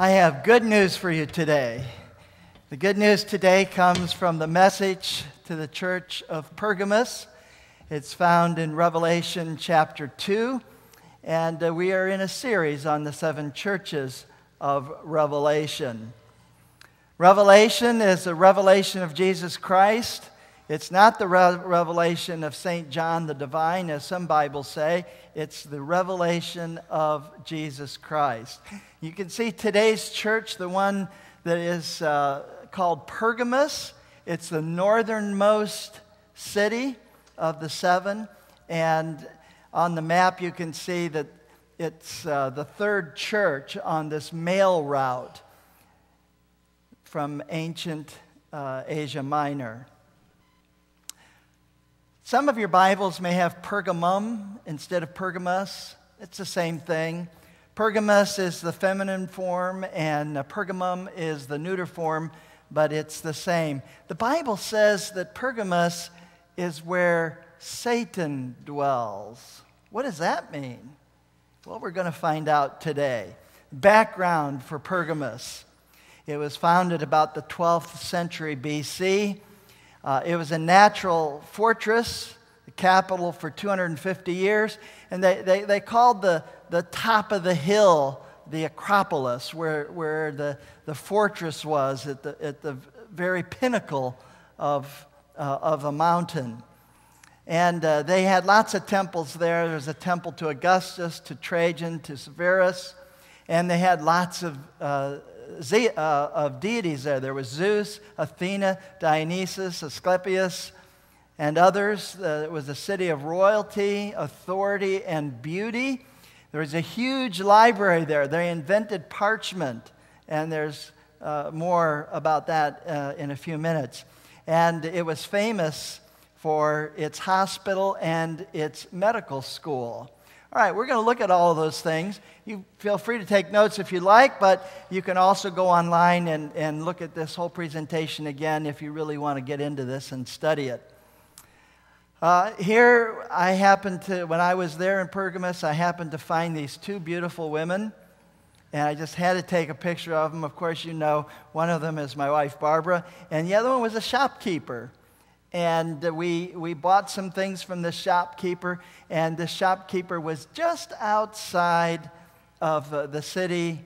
I have good news for you today. The good news today comes from the message to the church of Pergamos. It's found in Revelation chapter 2, and uh, we are in a series on the seven churches of Revelation. Revelation is a revelation of Jesus Christ. It's not the re- revelation of St. John the Divine, as some Bibles say. It's the revelation of Jesus Christ. You can see today's church, the one that is uh, called Pergamos. It's the northernmost city of the seven. And on the map, you can see that it's uh, the third church on this mail route from ancient uh, Asia Minor. Some of your Bibles may have Pergamum instead of Pergamos. It's the same thing. Pergamos is the feminine form, and Pergamum is the neuter form, but it's the same. The Bible says that Pergamos is where Satan dwells. What does that mean? Well, we're going to find out today. Background for Pergamos it was founded about the 12th century BC. Uh, it was a natural fortress, the capital for 250 years, and they, they, they called the, the top of the hill the Acropolis, where, where the, the fortress was at the, at the very pinnacle of, uh, of a mountain. And uh, they had lots of temples there. There was a temple to Augustus, to Trajan, to Severus, and they had lots of uh, uh, of deities there. There was Zeus, Athena, Dionysus, Asclepius, and others. Uh, it was a city of royalty, authority, and beauty. There was a huge library there. They invented parchment, and there's uh, more about that uh, in a few minutes. And it was famous for its hospital and its medical school. All right, we're going to look at all of those things. You feel free to take notes if you like, but you can also go online and, and look at this whole presentation again if you really want to get into this and study it. Uh, here, I happened to, when I was there in Pergamos, I happened to find these two beautiful women, and I just had to take a picture of them. Of course, you know, one of them is my wife, Barbara, and the other one was a shopkeeper and we, we bought some things from the shopkeeper, and the shopkeeper was just outside of uh, the city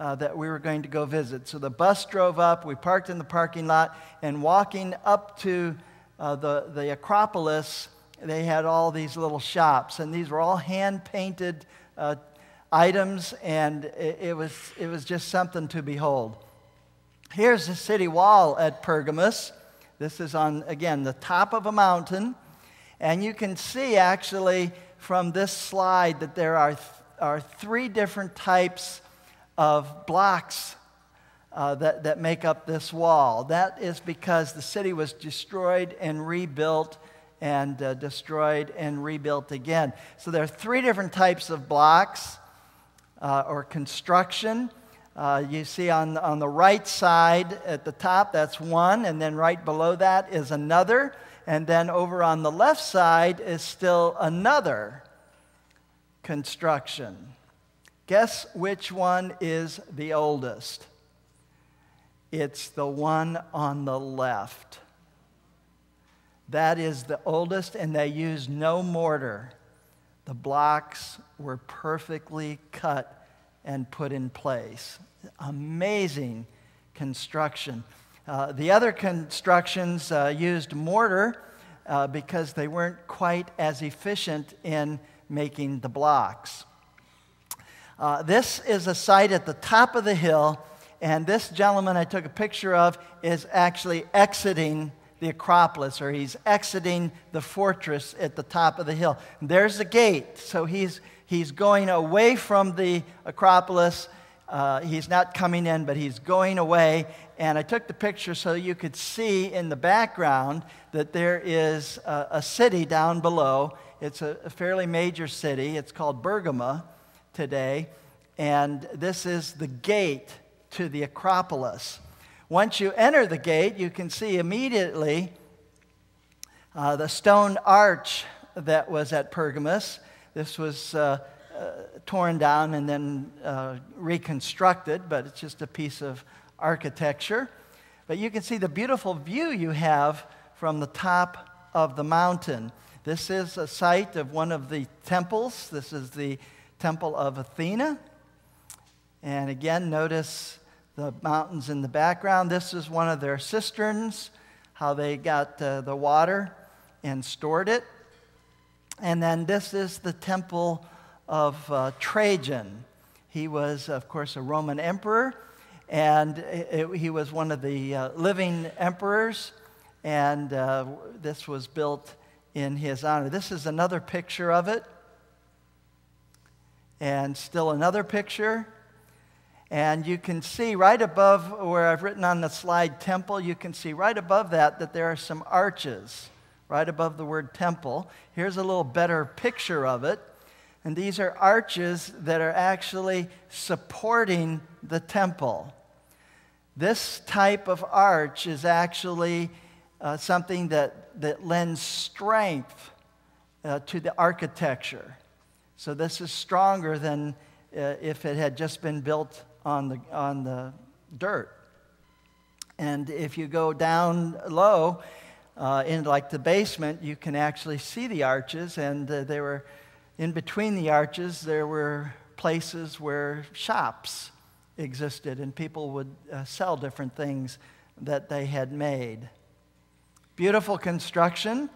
uh, that we were going to go visit. So the bus drove up, we parked in the parking lot, and walking up to uh, the, the Acropolis, they had all these little shops, and these were all hand painted uh, items, and it, it, was, it was just something to behold. Here's the city wall at Pergamos. This is on, again, the top of a mountain. And you can see actually from this slide that there are, th- are three different types of blocks uh, that, that make up this wall. That is because the city was destroyed and rebuilt and uh, destroyed and rebuilt again. So there are three different types of blocks uh, or construction. Uh, you see on, on the right side at the top, that's one, and then right below that is another. And then over on the left side is still another construction. Guess which one is the oldest? It's the one on the left. That is the oldest, and they used no mortar. The blocks were perfectly cut and put in place. Amazing construction. Uh, the other constructions uh, used mortar uh, because they weren't quite as efficient in making the blocks. Uh, this is a site at the top of the hill, and this gentleman I took a picture of is actually exiting the Acropolis, or he's exiting the fortress at the top of the hill. there's the gate, so he's he's going away from the Acropolis. Uh, he's not coming in, but he's going away. And I took the picture so you could see in the background that there is a, a city down below. It's a, a, fairly major city. It's called Bergama today. And this is the gate to the Acropolis. Once you enter the gate, you can see immediately uh, the stone arch that was at Pergamos. This was uh, uh, torn down and then uh, reconstructed, but it's just a piece of architecture. But you can see the beautiful view you have from the top of the mountain. This is a site of one of the temples. This is the Temple of Athena. And again, notice the mountains in the background. This is one of their cisterns, how they got uh, the water and stored it. And then this is the temple of uh, Trajan. He was, of course, a Roman emperor, and it, it, he was one of the uh, living emperors, and uh, this was built in his honor. This is another picture of it, and still another picture. And you can see right above where I've written on the slide temple, you can see right above that that there are some arches right above the word temple. Here's a little better picture of it. And these are arches that are actually supporting the temple. This type of arch is actually uh, something that, that lends strength uh, to the architecture. So this is stronger than uh, if it had just been built on the, on the dirt. And if you go down low, uh, in like the basement, you can actually see the arches, and uh, they were in between the arches, there were places where shops existed, and people would uh, sell different things that they had made. Beautiful construction.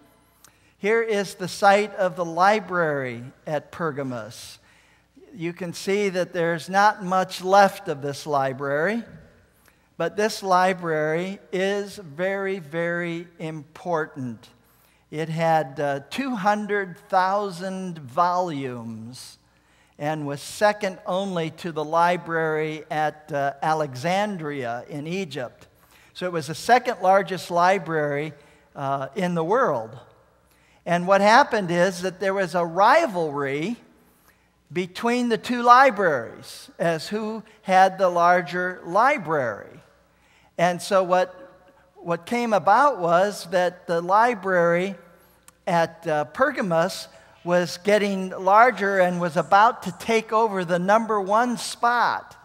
Here is the site of the library at Pergamos. You can see that there's not much left of this library. But this library is very, very important. It had uh, 200,000 volumes and was second only to the library at uh, Alexandria in Egypt. So it was the second largest library uh, in the world. And what happened is that there was a rivalry between the two libraries as who had the larger library. And so, what, what came about was that the library at uh, Pergamos was getting larger and was about to take over the number one spot.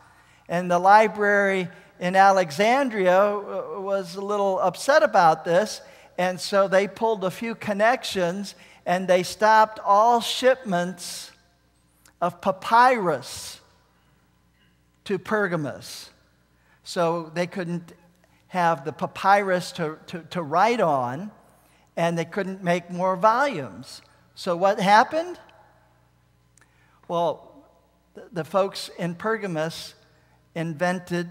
And the library in Alexandria uh, was a little upset about this. And so they pulled a few connections and they stopped all shipments of papyrus to Pergamos. So they couldn't have the papyrus to, to, to write on, and they couldn't make more volumes. So, what happened? Well, the, the folks in Pergamos invented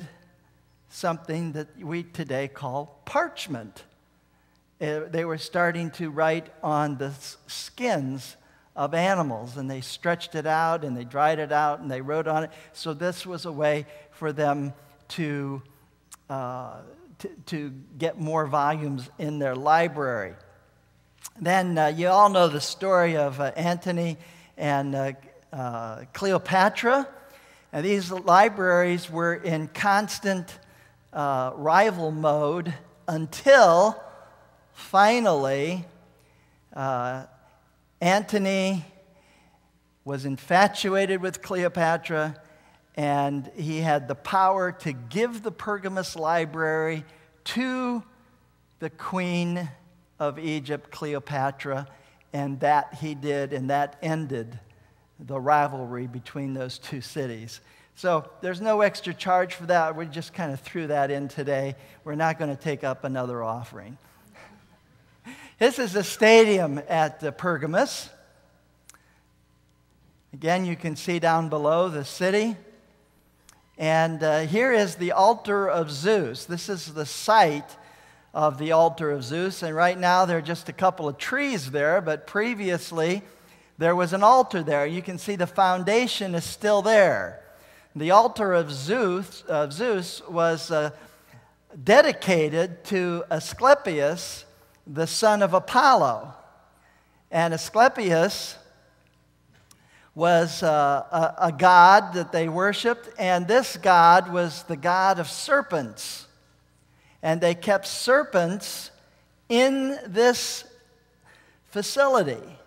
something that we today call parchment. Uh, they were starting to write on the skins of animals, and they stretched it out and they dried it out and they wrote on it. So, this was a way for them to uh, to, to get more volumes in their library. Then uh, you all know the story of uh, Antony and uh, uh, Cleopatra. And these libraries were in constant uh, rival mode until finally Antony was infatuated with Cleopatra and he had the power to give the Pergamos library to the queen of Egypt, Cleopatra, and that he did, and that ended the rivalry between those two cities. So there's no extra charge for that. We just kind of threw that in today. We're not going to take up another offering. This is the stadium at the Pergamos. Again, you can see down below the city. And uh, here is the altar of Zeus. This is the site of the altar of Zeus. And right now there are just a couple of trees there, but previously there was an altar there. You can see the foundation is still there. The altar of Zeus, of Zeus was uh, dedicated to Asclepius, the son of Apollo. And Asclepius was uh, a, a god that they worshiped, and this god was the god of serpents. And they kept serpents in this facility.